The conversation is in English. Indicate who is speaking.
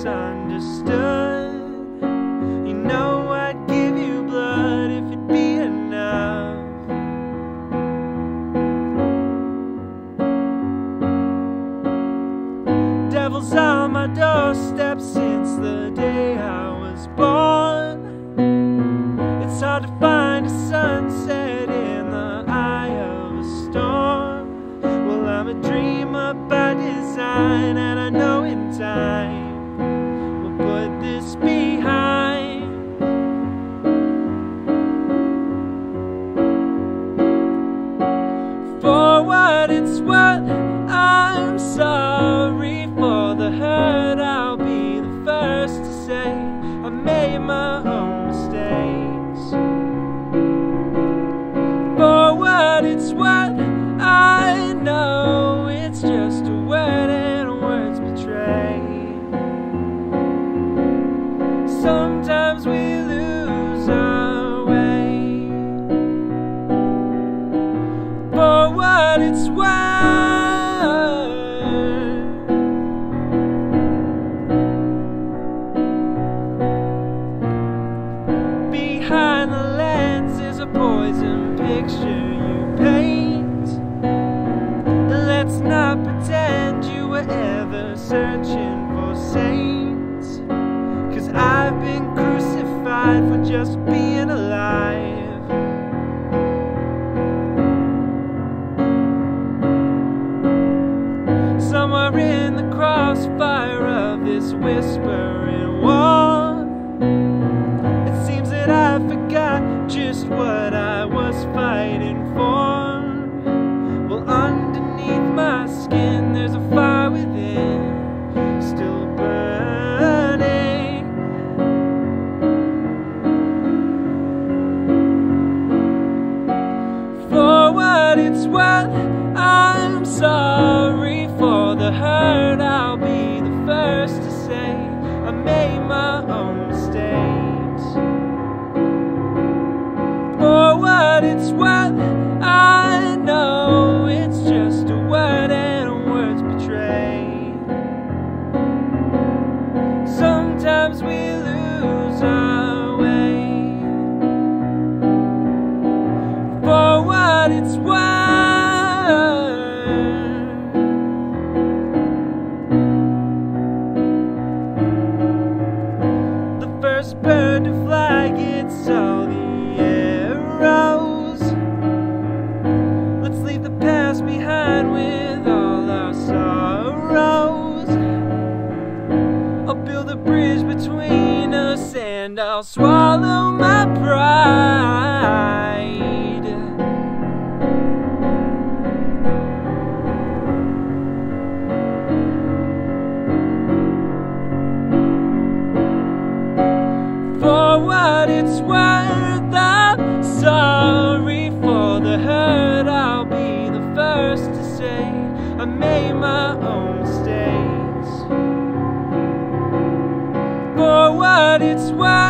Speaker 1: misunderstood. You know I'd give you blood if it'd be enough. Devil's on my doorstep since the day I was born. It's hard to find a sunset in the eye of a storm. Well, I'm a dreamer by design, and I know in time what what it's worth. Behind the lens is a poison picture you paint. Let's not pretend you were ever searching for saints. Cause I've been crucified for just being alive. Somewhere in the crossfire of this whispering war. It seems that I forgot just what I was fighting for. Well, underneath my skin, there's a fire within, still burning. For what it's worth, I'm sorry hurt. I'll be the first to say I made my and I'll swallow my pride. For what it's worth, I'm sorry for the hurt. I'll be the first to say I made my own mistakes. It's worth.